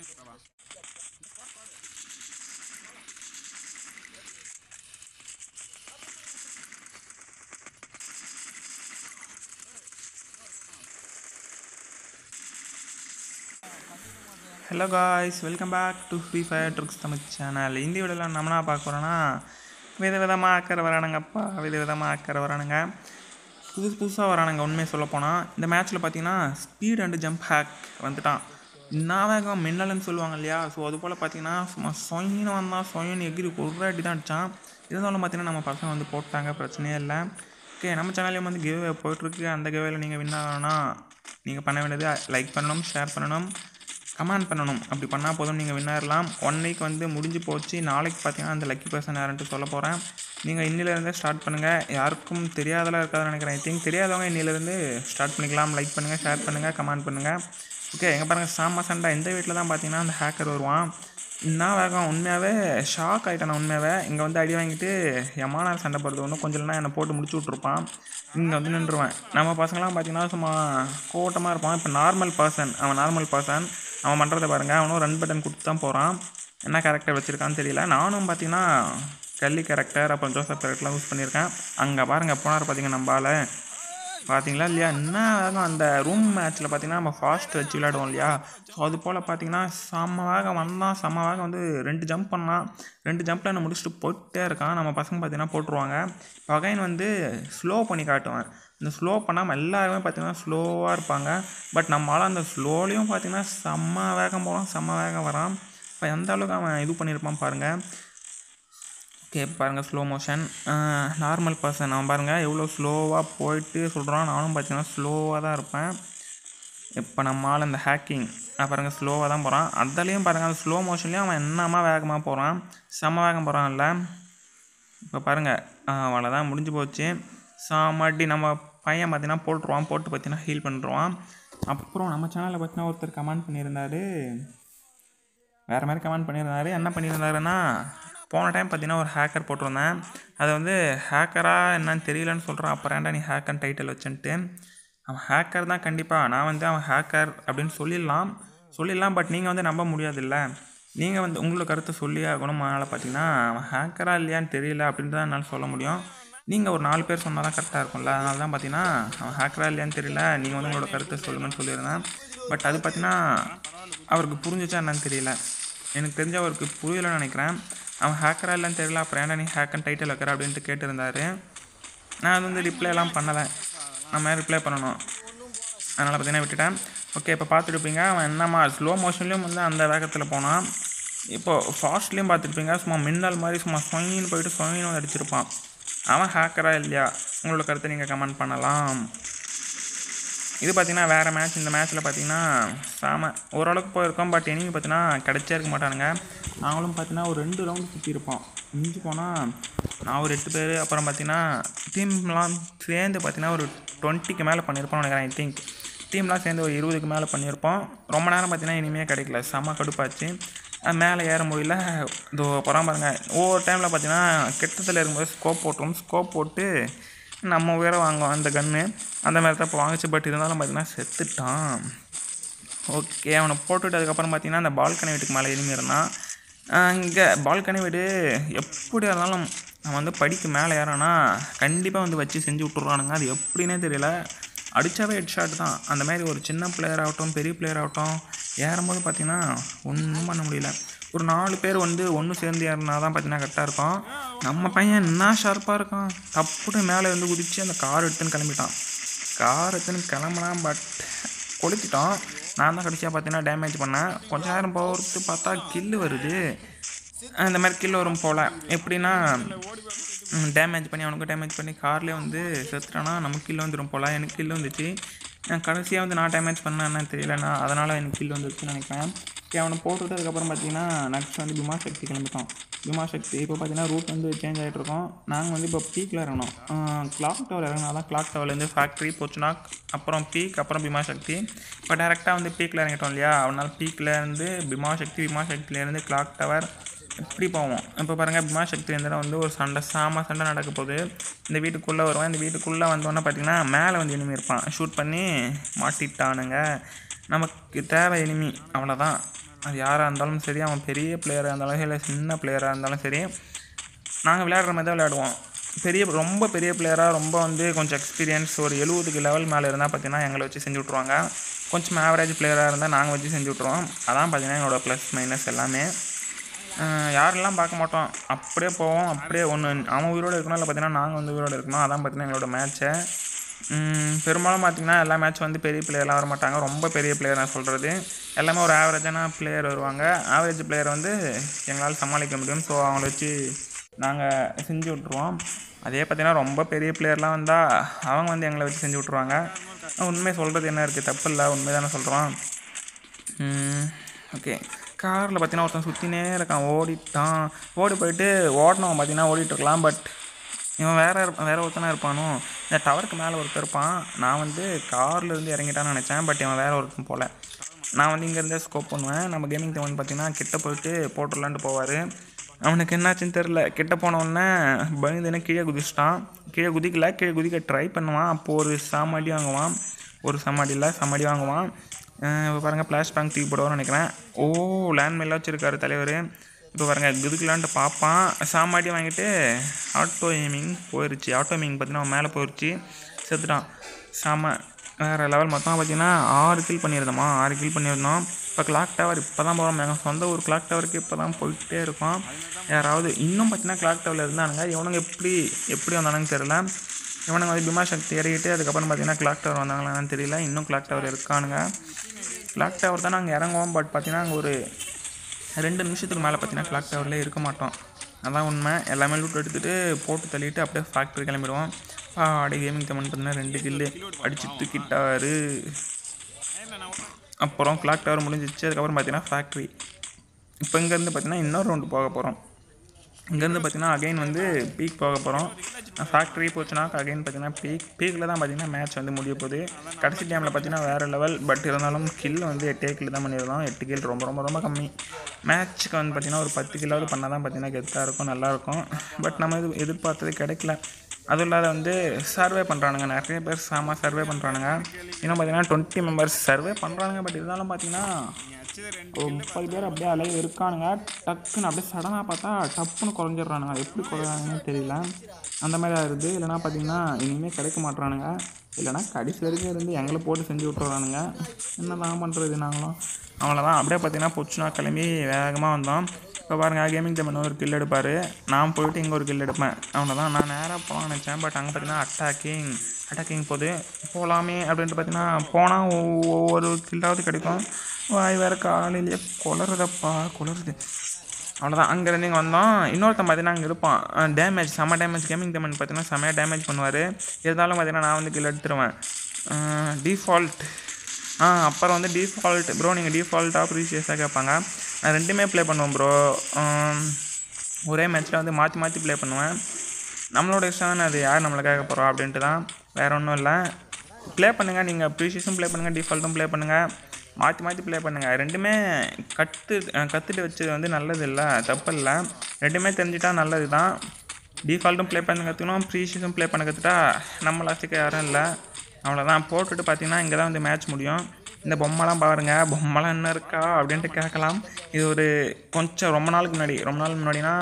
Hello guys welcome back to Free Fire tricks Tamil channel இந்த வீடியோவில் நம்ம என்ன பார்க்க போகிறோன்னா வித விதமாக ஆக்கிற வரானுங்கப்பா வித விதமாக ஆக்கிற வரானுங்க. புதுசு புதுசாக வரானுங்க உண்மையை சொல்லப்போனால் இந்த மேட்ச்சில் பார்த்தீங்கன்னா ஸ்பீட் அண்டு ஜம்ப் ஹேக் வந்துட்டான். என்ன வேகம் மின்னல்னு சொல்லுவாங்க இல்லையா? ஸோ அது போல் பார்த்தீங்கன்னா சும்மா சொயின்னு வந்தான் சொயின்னு எகிரி ஒரு அடி தான் அடித்தான் இருந்தாலும் பார்த்தீங்கன்னா நம்ம பசங்க வந்து போட்டாங்க பிரச்சனையே இல்லை. ஓகே நம்ம சேனல்லையும் வந்து கிவ்வே போயிட்டுருக்கு. அந்த கிவ்வேல நீங்கள் வின் ஆகணும்னா நீங்கள் பண்ண வேண்டியது லைக் பண்ணணும் ஷேர் பண்ணணும் கமெண்ட் பண்ணணும். அப்படி பண்ணால் போதும் நீங்கள் வின்னாயிரலாம் ஒன் வீக் வந்து முடிஞ்சு போச்சு. நாளைக்கு பார்த்தீங்கன்னா அந்த லக்கி பர்சன் யாருன்ட்டு சொல்ல போகிறேன் நீங்கள் இன்னிலேருந்தே ஸ்டார்ட் பண்ணுங்கள் யாருக்கும் தெரியாதெல்லாம் இருக்காதுன்னு நினைக்கிறேன். ஐ திங்க் தெரியாதவங்க இன்னிலேருந்து ஸ்டார்ட் பண்ணிக்கலாம். லைக் பண்ணுங்கள் ஷேர் பண்ணுங்கள் கமெண்ட் பண்ணுங்கள் ஓகே எங்கே பாருங்கள் சாம சண்டை. இந்த வீட்டில் தான் பார்த்தீங்கன்னா அந்த ஹேக்கர் வருவான். நான் வேகம்? உண்மையாகவே ஷாக் ஆகிட்டேன் உண்மையாகவே இங்கே வந்து அடி வாங்கிட்டு எம்மான சண்டை போடுறது ஒன்றும் கொஞ்சம் இல்லைனா என்னை போட்டு முடிச்சு விட்ருப்பான் இங்கே வந்து நின்றுவேன் நம்ம பசங்களாம் பார்த்தீங்கன்னா சும்மா கோட்டமாக இருப்பான். இப்போ நார்மல் பர்சன் அவன் நார்மல் பர்சன் அவன் பண்ணுறத பாருங்கள் அவனும் ரன் பட்டன் கொடுத்து தான் போகிறான் என்ன கேரக்டர் வச்சுருக்கான்னு தெரியல. நானும் பார்த்தீங்கன்னா கல்லி கேரக்டர் அப்புறம் ஜோசப் கேரக்டர்லாம் யூஸ் பண்ணியிருக்கேன். அங்கே பாருங்கள் போனார் பார்த்தீங்க நம்மளால் பார்த்தீங்களா இல்லையா? என்ன வேகம் அந்த ரூம் மேட்ச்சில் பார்த்தீங்கன்னா நம்ம ஃபாஸ்ட் வச்சு விளையாடுவோம் இல்லையா? ஸோ அது போல் பார்த்தீங்கன்னா செம்ம வேகம் வந்தான் செம்ம வேகம் வந்து ரெண்டு ஜம்ப் பண்ணான் ரெண்டு ஜம்ப்பில் என்ன முடிச்சுட்டு போயிட்டே இருக்கான். நம்ம பசங்க பார்த்தீங்கன்னா போட்டுருவாங்க. பகைன் வந்து ஸ்லோ பண்ணி காட்டுவேன். இந்த ஸ்லோ பண்ணாமல் எல்லாருமே பார்த்தீங்கன்னா ஸ்லோவாக இருப்பாங்க. பட் நம்மளால் அந்த ஸ்லோலையும் பார்த்தீங்கன்னா செம்ம வேகம் போகலாம் செம்ம வேகம் வரான். இப்போ எந்த அளவுக்கு அவன் இது பண்ணியிருப்பான் பாருங்கள் ஓகே பாருங்கள் ஸ்லோ மோஷன் நார்மல் பர்சன் அவன் பாருங்கள் எவ்வளோ ஸ்லோவாக போயிட்டு சொல்கிறான் நானும் பார்த்தீங்கன்னா ஸ்லோவாக தான் இருப்பேன். இப்போ நம்ம ஆள் இந்த ஹேக்கிங் பாருங்கள் ஸ்லோவாக தான் போகிறான் அதுலேயும் பாருங்கள் அந்த ஸ்லோ மோஷன்லேயும் அவன் என்னமா வேகமாக போகிறான் செம்ம வேகம் போகிறான்ல இப்போ பாருங்கள் அவ்வளோதான் முடிஞ்சு போச்சு. சாமாட்டி நம்ம பையன் பார்த்தீங்கன்னா போட்டுருவான் போட்டு பார்த்தீங்கன்னா ஹீல் பண்ணுறான் அப்புறம் நம்ம சேனலில் பார்த்தீங்கன்னா ஒருத்தர் கமெண்ட் பண்ணியிருந்தாரு. வேறு மாதிரி கமெண்ட் பண்ணியிருந்தாரு. என்ன பண்ணியிருந்தாருன்னா போன டைம் பார்த்தீங்கன்னா ஒரு ஹேக்கர் போட்டிருந்தேன். அது வந்து ஹேக்கராக என்னன்னு தெரியலன்னு சொல்கிறான் அப்புறம் ஏன்டா நீ ஹேக்கர் டைட்டில் வச்சுன்ட்டு. அவன் ஹேக்கர் தான் கண்டிப்பாக நான் வந்து அவன் ஹேக்கர் அப்படின்னு சொல்லிடலாம். சொல்லிடலாம் பட் நீங்கள் வந்து நம்ப முடியாதுல்ல. நீங்கள் வந்து உங்களோட கருத்தை சொல்லி ஆகணும் அதனால் பார்த்தீங்கன்னா அவன் ஹேக்கராக இல்லையான்னு தெரியல அப்படின்னு தான் என்னால் சொல்ல முடியும். நீங்கள் ஒரு நாலு பேர் சொன்னால் தான் கரெக்டாக இருக்கும்ல. அதனால தான் பார்த்தீங்கன்னா அவன் ஹேக்கராக இல்லையான்னு தெரியல. நீங்கள் வந்து உங்களோட கருத்தை சொல்லுங்கன்னு சொல்லியிருந்தேன். பட் அது பார்த்தீங்கன்னா அவருக்கு புரிஞ்சிச்சா என்னன்னு தெரியல. எனக்கு தெரிஞ்ச அவருக்கு புரியலைன்னு நினைக்கிறேன். அவன் ஹேக்கராக இல்லைன்னு தெரியல. அப்புறம் ஏன்டா நீ ஹேக்கன் டைட்டில் வைக்கிற அப்படின்ட்டு கேட்டிருந்தாரு. நான் அது வந்து ரிப்ளைலாம் பண்ணலை. நம்ம ரிப்ளை பண்ணணும்? அதனால் பார்த்தீங்கன்னா விட்டுட்டேன். ஓகே இப்போ பார்த்துருப்பீங்க அவன் என்னம்மா ஸ்லோ மோஷன்லேயும் வந்து அந்த வேகத்தில் போனான். இப்போது ஃபாஸ்ட்லேயும் பார்த்துருப்பீங்க சும்மா மின்னல் மாதிரி சும்மா சொயின்னு போயிட்டு சொயின்னு வந்து அடிச்சிருப்பான். அவன் ஹேக்கராக இல்லையா? உங்களோட கருத்தை நீங்கள் கமெண்ட் பண்ணலாம். இது பார்த்தீங்கன்னா வேறு மேட்ச் இந்த மேட்ச்சில் பார்த்தீங்கன்னா சாம ஓரளவுக்கு போயிருக்கோம் பட் எனிமி பார்த்தீங்கன்னா கிடச்சே இருக்க மாட்டானுங்க. நாங்களும் பார்த்தீங்கன்னா ஒரு ரெண்டு ரவுண்டு சுற்றியிருப்போம் மிஞ்சி போனால் நான் ஒரு எட்டு பேர் அப்புறம் பார்த்தீங்கன்னா டீம்லாம் சேர்ந்து பார்த்தீங்கன்னா ஒரு டுவெண்ட்டிக்கு மேலே பண்ணியிருப்போம்னு நினைக்கிறேன் ஐ திங்க் டீம்லாம் சேர்ந்து ஒரு இருபதுக்கு மேலே பண்ணியிருப்போம் ரொம்ப நேரம் பார்த்தீங்கன்னா இனிமேல் கிடைக்கல. செம்ம கடுப்பாச்சு. மேலே ஏற முடியல. இதோ பராமரிங்க ஒவ்வொரு டைமில் பார்த்தீங்கன்னா கிட்டத்தில் இருக்கும்போது ஸ்கோப் போட்டோம் ஸ்கோப் போட்டு நம்ம உயர வாங்குவோம் அந்த கன்று அந்த மாதிரி தான் இப்போ வாங்கிச்சு. பட் இருந்தாலும் பார்த்தீங்கன்னா செத்துட்டான். ஓகே அவனை போட்டுவிட்டு அதுக்கப்புறம் பார்த்தீங்கன்னா அந்த பால்கனி வீட்டுக்கு மேலே எதுவுமே இருந்தான் இங்கே பால்கனி வீடு எப்படியா இருந்தாலும் நம்ம வந்து படிக்கு மேலே ஏறோன்னா கண்டிப்பாக வந்து வச்சு செஞ்சு விட்டுறானுங்க. அது எப்படின்னே தெரியல. அடித்தாவே ஹெட் ஷாட் தான். அந்த மாதிரி ஒரு சின்ன பிளேயர் ஆகட்டும் பெரிய பிளேயர் ஆகட்டும் ஏறும்போது பார்த்தீங்கன்னா ஒன்றும் பண்ண முடியல. ஒரு நாலு பேர் வந்து ஒன்று சேர்ந்து ஏறினா தான் பார்த்தீங்கன்னா கரெக்டாக இருக்கும். நம்ம பையன் என்ன ஷார்ப்பாக இருக்கான்? தப்புட்டு மேலே வந்து குதித்து அந்த கார் எடுத்துன்னு கிளம்பிட்டான். கார் எடுத்துன்னு கிளம்பலாம் பட் கொளுத்திட்டோம் நான் தான் கடைசியாக பார்த்தீங்கன்னா டேமேஜ் பண்ணேன். கொஞ்ச நேரம் போகிறது பார்த்தா கில்லு வருது. இந்த மாதிரி கில் வரும் போல். எப்படின்னா டேமேஜ் பண்ணி அவனுக்கு டேமேஜ் பண்ணி கார்லேயே வந்து செத்துட்டானா? நமக்கு கில் வந்துடும் போல். எனக்கு கில் வந்துச்சு. நான் கடைசியாக வந்து நான் டேமேஜ் பண்ணேன்னு தெரியல நான் அதனால் எனக்கு கில் வந்துருச்சுன்னு நினைக்கிறேன். ஓகே அவனை போட்டுட்டு அதுக்கப்புறம் பார்த்தீங்கன்னா நெக்ஸ்ட் வந்து பிமா சக்தி கிளம்பிட்டோம் பிமா சக்தி இப்போ பார்த்தீங்கன்னா ரூட் வந்து சேஞ்ச் ஆகிட்டு இருக்கோம். நாங்கள் வந்து இப்போ பீக்கில் இறங்கணும். கிளாக் டவர் இறங்கினா தான் கிளாக் டவர்லேருந்து ஃபேக்ட்ரி போச்சுனாக் அப்புறம் பீக் அப்புறம் பிமா சக்தி. இப்போ டேரெக்டாக வந்து பீக்கில் இறங்கிட்டோம் இல்லையா? அவனால் பீக்கில் இருந்து பிமா சக்தி பிமா சக்தியிலேருந்து கிளாக் டவர் இப்படி போவோம். இப்போ பாருங்கள் பிமா சக்தி வந்து ஒரு சண்டை சாம சண்டை நடக்க போகுது. இந்த வீட்டுக்குள்ளே வருவேன். இந்த வீட்டுக்குள்ளே வந்தோன்னே பார்த்தீங்கன்னா மேலே வந்து இனிமே இருப்பான். ஷூட் பண்ணி மாட்டிட்டானுங்க. நமக்கு தேவை இனிமி அவ்வளோதான் அது யாராக இருந்தாலும் சரி அவன் பெரிய பிளேயராக இருந்தாலும் இல்லை சின்ன பிளேயராக இருந்தாலும் சரி நாங்கள் விளையாடுற மாதிரி தான் விளையாடுவோம். பெரிய ரொம்ப பெரிய பிளேயராக ரொம்ப வந்து கொஞ்சம் எக்ஸ்பீரியன்ஸ் ஒரு எழுபதுக்கு லெவல் மேலே இருந்தால் பார்த்தீங்கன்னா எங்களை வச்சு செஞ்சு விட்ருவாங்க கொஞ்சம் ஆவரேஜ் பிளேயராக இருந்தால் நாங்கள் வச்சு செஞ்சு விட்ருவோம் அதான் பார்த்தீங்கன்னா என்னோட ப்ளஸ் மைனஸ் எல்லாமே. யாரெல்லாம் பார்க்க மாட்டோம் அப்படியே போவோம் அப்படியே ஒன்று அவன் உயிரோடு இருக்கணும் இல்லை பார்த்தீங்கன்னா நாங்கள் வந்து உயிரோடு இருக்கணும். அதான் பார்த்தீங்கன்னா எங்களோட மேட்ச்சை பெரும்பாலும் பார்த்தீங்கன்னா எல்லா மேட்ச் வந்து பெரிய பிளேயர்லாம் வர மாட்டாங்க. ரொம்ப பெரிய பிளேயர் நான் சொல்கிறது எல்லாமே ஒரு ஆவரேஜான பிளேயர் வருவாங்க. ஆவரேஜ் பிளேயர் வந்து எங்களால் சமாளிக்க முடியும். ஸோ அவங்கள வச்சு நாங்கள் செஞ்சு விட்ருவோம் அதே பார்த்தீங்கன்னா ரொம்ப பெரிய பிளேயர்லாம் வந்தால் அவங்க வந்து எங்களை வச்சு செஞ்சு விட்ருவாங்க உண்மை சொல்கிறது என்ன இருக்குது தப்பு இல்லை. உண்மை தானே சொல்கிறோம் ஓகே காரில் பார்த்தீங்கன்னா ஒருத்தன் சுற்றினே இருக்கான் ஓடிட்டான். ஓடி போயிட்டு ஓடினவன் பார்த்தீங்கன்னா ஓடிட்டு இருக்கலாம் பட் இவன் வேறு வேறு ஒருத்தனாக இருப்பானோ? இந்த டவருக்கு மேலே ஒருத்தர் இருப்பான். நான் வந்து கார்லேருந்து இறங்கிட்டான்னு நினச்சேன் பட் இவன் வேறு ஒருத்தன் போல. நான் வந்து இங்கேருந்தே ஸ்கோப் பண்ணுவேன். நம்ம கேமிங் தவன் பார்த்தீங்கன்னா கிட்ட போயிட்டு போட்டுடலான்ட்டு போவார். அவனுக்கு என்னாச்சுன்னு தெரில கிட்ட போனவுடனே பயந்துன்னு கீழே குதிச்சிட்டான். கீழே குதிக்கல. கீழே குதிக்க ட்ரை பண்ணுவான். அப்போ ஒரு சாமாடி வாங்குவான். ஒரு சமாடி இல்லை சமாடி வாங்குவான். பாருங்கள் ஃப்ளாஷ் பேங்க் தூக்கி போடுவார்னு நினைக்கிறேன். ஓ லேண்ட் மேல வச்சுருக்காரு தலைவர். இப்போ பாருங்கள் குதுக்கலான்ட்டு பார்ப்பான் சாமாட்டி வாங்கிட்டு ஆட்டோ எய்மிங் போயிருச்சு. ஆட்டோ எய்மிங் பார்த்தீங்கன்னா அவன் மேலே போயிருச்சு. செத்துட்டான். சாம வேறு லெவல் மொத்தமாக பார்த்தீங்கன்னா ஆறு கில் பண்ணியிருந்தோமா? ஆறு கில் பண்ணியிருந்தோம். இப்போ கிளாக் டவர் இப்போ தான் போகிறோம் எங்கள் சொந்த ஊர் கிளாக் டவருக்கு இப்போ தான் போயிட்டே இருக்கோம். யாராவது இன்னும் பார்த்தீங்கன்னா கிளாக் டவரில் இருந்தானுங்க. இவனுங்க எப்படி எப்படி வந்தானுங்க தெரில இவனுங்க வந்து பிமா சக்தி அதுக்கப்புறம் பார்த்தீங்கன்னா கிளாக் டவர் வந்தாங்களான்னு தெரியல. இன்னும் கிளாக் டவர் இருக்கானுங்க. கிளாக் டவர் தான் நாங்கள் இறங்குவோம் பட் பார்த்தீங்கன்னா அங்கே ஒரு ரெண்டு நிமிஷத்துக்கு மேலே பார்த்தீங்கன்னா கிளாக் டவரில் இருக்க மாட்டோம். அதான் உண்மை. எல்லாமே லூட் எடுத்துகிட்டு போட்டு தள்ளிட்டு அப்படியே ஃபேக்ட்ரி கிளம்பிடுவோம். ஆடி கேமிங் தமிழ் பார்த்தீங்கன்னா ரெண்டு கில்லு அடிச்சு தூக்கிட்டாரு. அப்புறம் கிளாக் டவர் முடிஞ்சிச்சு. அதுக்கப்புறம் பார்த்தீங்கன்னா ஃபேக்ட்ரி இப்போ இங்கேருந்து பார்த்தீங்கன்னா இன்னொரு ரவுண்டு போக போகிறோம் இங்கேருந்து பார்த்தீங்கன்னா அகைன் வந்து பீக் போக போகிறோம் ஃபேக்ட்ரி போச்சுன்னா அகைன் பார்த்தீங்கன்னா பீக் பீக்கில் தான் பார்த்தீங்கன்னா மேட்ச் வந்து முடிய போகுது. கடைசி டைமில் பார்த்தீங்கன்னா வேறு லெவல் பட் இருந்தாலும் கில் வந்து எட்டே கில் தான் பண்ணியிருந்தோம். எட்டு கில் ரொம்ப ரொம்ப ரொம்ப கம்மி. மேட்ச்சுக்கு வந்து பார்த்தீங்கன்னா ஒரு பத்து கில்லாவது பண்ணால் தான் பார்த்தீங்கன்னா கெத்தாக இருக்கும் நல்லாயிருக்கும் பட் நம்ம இது எதிர்பார்த்தது கிடைக்கல. அதுவும் இல்லாத வந்து சர்வே பண்ணுறானுங்க நிறைய பேர் சாமா சர்வே பண்ணுறானுங்க இன்னும் பார்த்தீங்கன்னா டுவெண்ட்டி மெம்பர்ஸ் சர்வே பண்ணுறானுங்க பட் இருந்தாலும் பார்த்தீங்கன்னா ஒரு முப்பது பேர் அப்படியே அலைவ் இருக்கானுங்க. டக்குன்னு அப்படியே சடனாக பார்த்தா டப்புன்னு குறைஞ்சிடுறானுங்க. அது எப்படி குறையாங்கன்னு தெரியல. அந்த மாதிரி ஆகுது இல்லைனா பார்த்தீங்கன்னா இனிமேல் கிடைக்க மாட்றானுங்க. இல்லைனா கடைசி வரைக்கும் இருந்து எங்களை போட்டு செஞ்சு விட்டுறானுங்க. என்ன தான் பண்ணுறது நாங்களும். அவ்வளோதான் அப்படியே பார்த்தீங்கன்னா பொச்சுனா கிளம்பி வேகமாக வந்தோம் இப்போ பாருங்கள் கேமிங் தமிழ் ஒரு கில் எடுப்பார். நான் போயிட்டு இங்கே ஒரு கில் எடுப்பேன். அவனை தான் நான் நேராக போகலாம் நினச்சேன் பட் அங்கே பார்த்தீங்கன்னா அட்டாக்கிங் அட்டாக்கிங் போகுது போகலாமே அப்படின்ட்டு பார்த்தீங்கன்னா போனால் ஒவ்வொரு கில்லாவது கிடைக்கும். வாய் வேறு காலையிலேயே குளறுதப்பா குளறுது. அவ்வளோதான் அங்கேருந்து இங்கே வந்தோம் இன்னொருத்தன் பார்த்தீங்கன்னா அங்கே இருப்பான். டேமேஜ் செம்ம டேமேஜ் கேமிங் தமிழ் பார்த்தீங்கன்னா செம்மையாக டேமேஜ் பண்ணுவார். இருந்தாலும் பார்த்தீங்கன்னா நான் வந்து கில் எடுத்துருவேன். டிஃபால்ட் ஆ அப்புறம் வந்து டிஃபால்ட் ப்ரோ நீங்கள் டிஃபால்ட்டாக ப்ரீசியஸாக கேட்பாங்க. நான் ரெண்டுமே ப்ளே பண்ணுவேன் ப்ரோ ஒரே மேட்ச்சில் வந்து மாற்றி மாற்றி ப்ளே பண்ணுவேன். நம்மளோட இஷ்டம் தானே அது? யார் நம்மளை கேட்க போகிறோம் அப்படின்ட்டு தான். வேறு ஒன்றும் இல்லை. ப்ளே பண்ணுங்கள் நீங்கள் ப்ரீஷியஸும் ப்ளே பண்ணுங்கள் டிஃபால்ட்டும் ப்ளே பண்ணுங்கள் மாற்றி மாற்றி ப்ளே பண்ணுங்கள் ரெண்டுமே கற்று கற்றுட்டு வச்சது வந்து நல்லது இல்லை. தப்பு இல்லை. ரெண்டுமே தெரிஞ்சுட்டா நல்லது தான். டிஃபால்ட்டும் ப்ளே பண்ண கற்றுக்கணும் ப்ரீஷியஸும் ப்ளே பண்ண கற்றுட்டா நம்ம லாஸ்ட்டுக்கு யாரும் இல்லை. அவ்வளோதான் போட்டுட்டு பார்த்தீங்கன்னா இங்கே தான் வந்து மேட்ச் முடியும். இந்த பொம்மைலாம் பாருங்க பொம்மைலாம் என்ன இருக்கா அப்படின்ட்டு கேட்கலாம். இது ஒரு கொஞ்சம் ரொம்ப நாளுக்கு முன்னாடி ரொம்ப நாள் முன்னாடினா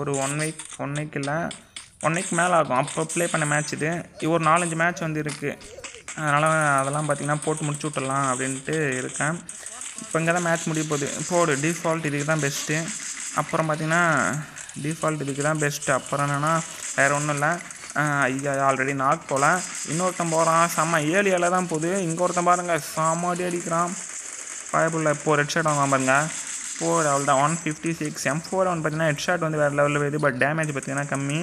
ஒரு ஒன் வீக் ஒன் வீக் இல்லை ஒன் வீக் மேலே ஆகும். அப்போ ப்ளே பண்ண மேட்ச் இது. ஒரு நாலஞ்சு மேட்ச் வந்து இருக்குது அதனால் அதெல்லாம் பார்த்தீங்கன்னா போட்டு முடிச்சு விட்டுடலாம் அப்படின்ட்டு இருக்கேன். இப்போ இங்கே தான் மேட்ச் முடிய போகுது. போடு டிஃபால்ட் இதுக்கு தான் பெஸ்ட்டு அப்புறம் பார்த்திங்கன்னா டிஃபால்ட் இதுக்கு தான் பெஸ்ட்டு அப்புறம் என்னென்னா வேறு ஒன்றும் இல்லை. ஐயா ஆல்ரெடி நாக் போல. இன்னொருத்தன் போகிறான் செம்ம ஏழு ஏழை தான் போகுது. இங்கே ஒருத்தன் பாருங்க சாமாடி அடிக்கிறான். பயப்புள்ள இப்போ ரெட் ஷர்ட் வாங்க பாருங்க. ஃபோர் அவ்வளோ தான் one fifty six M four one பார்த்தீங்கன்னா ஹெட் ஷாட் வந்து வேறு லெவலில் போயிது பட் டேமேஜ் பார்த்தீங்கன்னா கம்மி.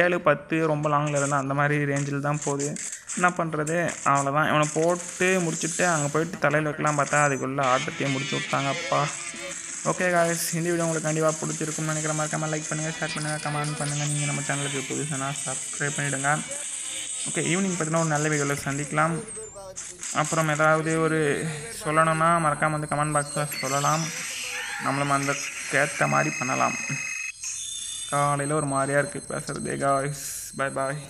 ஏழு பத்து ரொம்ப லாங்கில் இருந்தால் அந்த மாதிரி ரேஞ்சில் தான் போகுது. என்ன பண்ணுறது அவ்வளோதான் இவனை போட்டு முடிச்சுட்டு அங்கே போயிட்டு தலையில் வைக்கலாம் பார்த்தா அதுக்குள்ளே ஆட்டத்தையே முடிச்சு விட்டாங்கப்பா. ஓகே காய்ஸ் இந்த வீடியோ உங்களுக்கு கண்டிப்பாக பிடிச்சிருக்கும்னு நினைக்கிற மறக்காமல் லைக் பண்ணுங்கள் ஷேர் பண்ணுங்கள் கமெண்ட் பண்ணுங்கள் நீங்கள் நம்ம சேனலுக்கு புதுசுனா சப்ஸ்கிரைப் பண்ணிவிடுங்க ஓகே ஈவினிங் பார்த்தீங்கன்னா ஒரு நல்ல வீடியோவில் சந்திக்கலாம். அப்புறம் ஏதாவது ஒரு சொல்லணும்னா மறக்காமல் வந்து கமெண்ட் பாக்ஸில் சொல்லலாம். நம்மளும் அந்த கேட்ட மாதிரி பண்ணலாம். காலையில் ஒரு மாதிரியாக இருக்குது பேசுகிறதே காய்ஸ் பாய் பாய்